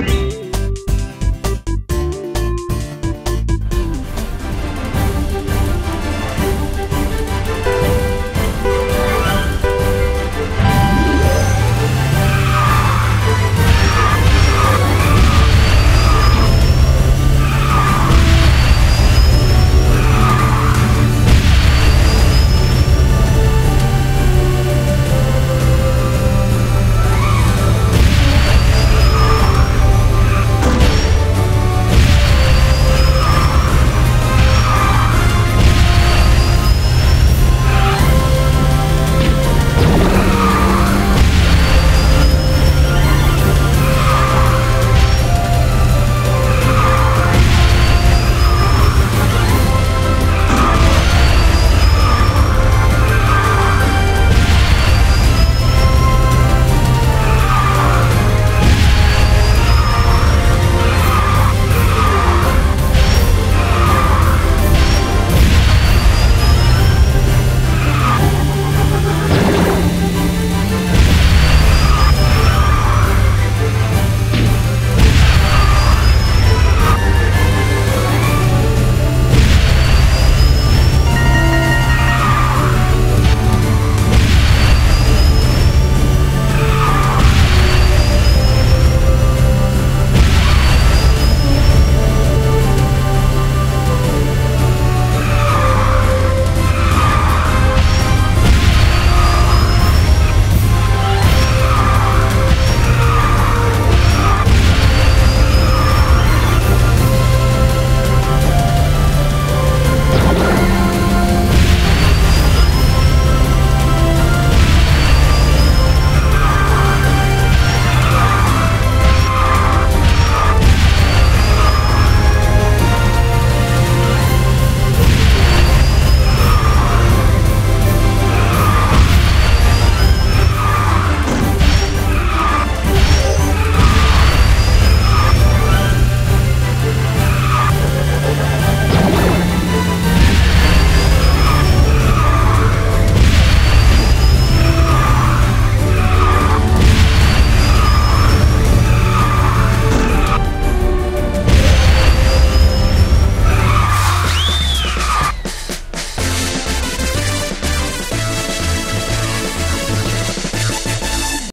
Peace.